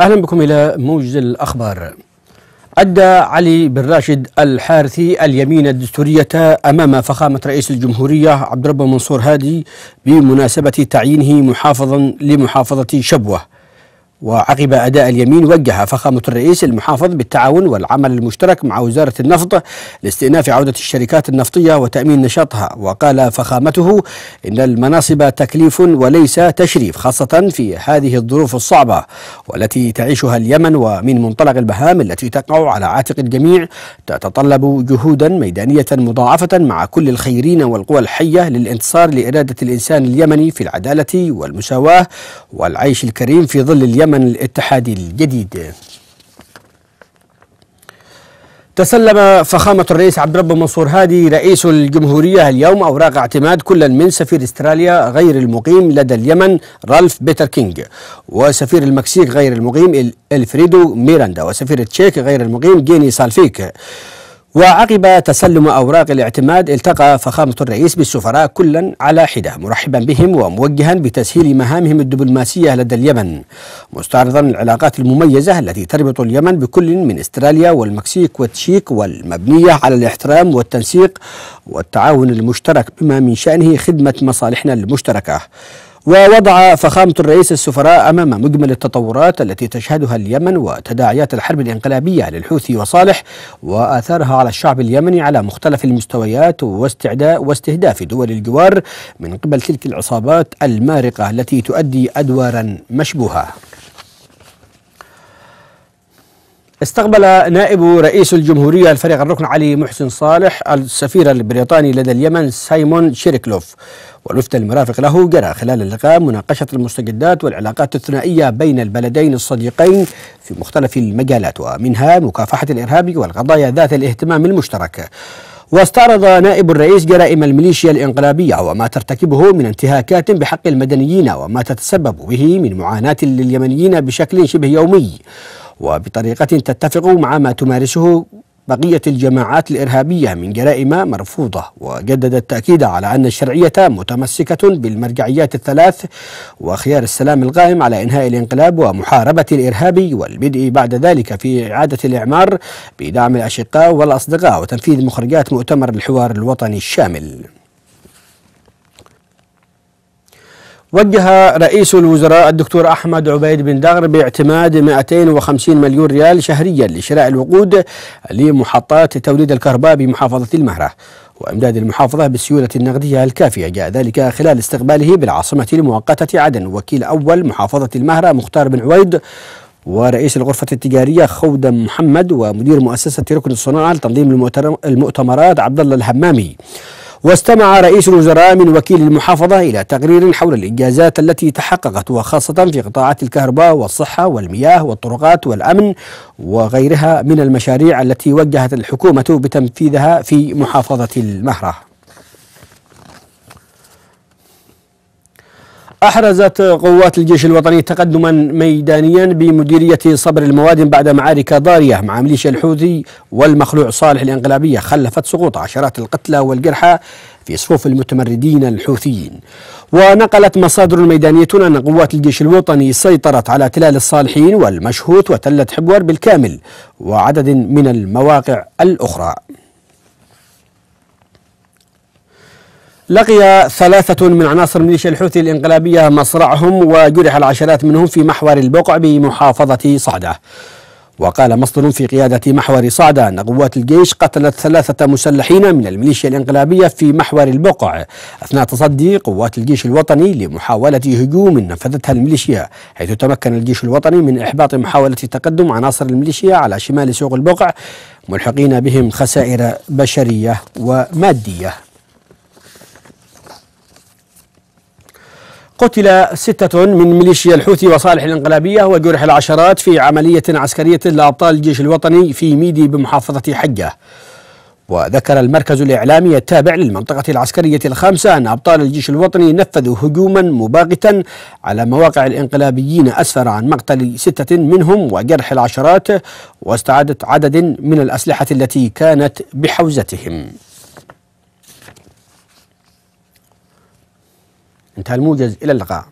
أهلا بكم إلى موجز الأخبار. أدى علي بن راشد الحارثي اليمين الدستورية أمام فخامة رئيس الجمهورية عبد الرب منصور هادي بمناسبة تعيينه محافظا لمحافظة شبوة. وعقب أداء اليمين وجه فخامة الرئيس المحافظ بالتعاون والعمل المشترك مع وزارة النفط لاستئناف عودة الشركات النفطية وتأمين نشاطها. وقال فخامته إن المناصب تكليف وليس تشريف خاصة في هذه الظروف الصعبة والتي تعيشها اليمن ومن منطلق المهام التي تقع على عاتق الجميع. تتطلب جهودا ميدانية مضاعفة مع كل الخيرين والقوى الحية للانتصار لإرادة الإنسان اليمني في العدالة والمساواة والعيش الكريم في ظل اليمن. اليمن الاتحادي الجديد. تسلم فخامة الرئيس عبد الرب منصور هادي رئيس الجمهورية اليوم أوراق اعتماد كل من سفير استراليا غير المقيم لدى اليمن رالف بيتر كينج وسفير المكسيك غير المقيم ألفريدو ميراندا وسفير التشيك غير المقيم جيني سالفيك. وعقب تسلم أوراق الاعتماد التقى فخامة الرئيس بالسفراء كلا على حدة مرحبا بهم وموجها بتسهيل مهامهم الدبلوماسية لدى اليمن. مستعرضا العلاقات المميزة التي تربط اليمن بكل من استراليا والمكسيك والتشيك والمبنية على الاحترام والتنسيق والتعاون المشترك بما من شأنه خدمة مصالحنا المشتركة. ووضع فخامة الرئيس السفراء أمام مجمل التطورات التي تشهدها اليمن وتداعيات الحرب الإنقلابية للحوثي وصالح وآثارها على الشعب اليمني على مختلف المستويات واستعداء واستهداف دول الجوار من قبل تلك العصابات المارقة التي تؤدي أدوارا مشبوهة. استقبل نائب رئيس الجمهورية الفريق الركن علي محسن صالح السفير البريطاني لدى اليمن سايمون شيركلوف والوفد المرافق له جرى خلال اللقاء مناقشة المستجدات والعلاقات الثنائية بين البلدين الصديقين في مختلف المجالات ومنها مكافحة الإرهاب والقضايا ذات الاهتمام المشترك. واستعرض نائب الرئيس جرائم الميليشيا الإنقلابية وما ترتكبه من انتهاكات بحق المدنيين وما تتسبب به من معاناة لليمنيين بشكل شبه يومي. وبطريقة تتفق مع ما تمارسه بقية الجماعات الإرهابية من جرائم مرفوضة وجدد التأكيد على أن الشرعية متمسكة بالمرجعيات الثلاث وخيار السلام القائم على إنهاء الانقلاب ومحاربة الإرهاب والبدء بعد ذلك في إعادة الإعمار بدعم الأشقاء والأصدقاء وتنفيذ مخرجات مؤتمر الحوار الوطني الشامل. وجه رئيس الوزراء الدكتور أحمد عبيد بن دغر باعتماد 250 مليون ريال شهريا لشراء الوقود لمحطات توليد الكهرباء بمحافظة المهرة وإمداد المحافظة بالسيولة النقدية الكافية. جاء ذلك خلال استقباله بالعاصمة المؤقتة عدن وكيل أول محافظة المهرة مختار بن عويد ورئيس الغرفة التجارية خودم محمد ومدير مؤسسة ركن الصناعة لتنظيم المؤتمرات عبد الله الهمامي. واستمع رئيس الوزراء من وكيل المحافظة إلى تقرير حول الإنجازات التي تحققت وخاصة في قطاعات الكهرباء والصحة والمياه والطرقات والأمن وغيرها من المشاريع التي وجهت الحكومة بتنفيذها في محافظة المهرة. أحرزت قوات الجيش الوطني تقدما ميدانيا بمديرية صبر المواد بعد معارك ضارية مع ميليشيا الحوثي والمخلوع صالح الإنقلابية. خلفت سقوط عشرات القتلى والجرحى في صفوف المتمردين الحوثيين. ونقلت مصادر ميدانية أن قوات الجيش الوطني سيطرت على تلال الصالحين والمشهوت وتلة حبور بالكامل وعدد من المواقع الأخرى. لقي ثلاثة من عناصر ميليشيا الحوثي الانقلابية مصرعهم وجرح العشرات منهم في محور البقع بمحافظة صعدة. وقال مصدر في قيادة محور صعدة أن قوات الجيش قتلت ثلاثة مسلحين من الميليشيا الانقلابية في محور البقع أثناء تصدي قوات الجيش الوطني لمحاولة هجوم نفذتها الميليشيا حيث تمكن الجيش الوطني من إحباط محاولة تقدم عناصر الميليشيا على شمال سوق البقع ملحقين بهم خسائر بشرية ومادية. قتل ستة من ميليشيا الحوثي وصالح الانقلابية وجرح العشرات في عملية عسكرية لأبطال الجيش الوطني في ميدي بمحافظة حجة. وذكر المركز الإعلامي التابع للمنطقة العسكرية الخامسة أن أبطال الجيش الوطني نفذوا هجوما مباغتا على مواقع الإنقلابيين أسفر عن مقتل ستة منهم وجرح العشرات واستعادة عدد من الأسلحة التي كانت بحوزتهم. انتهى الموجز إلى اللقاء.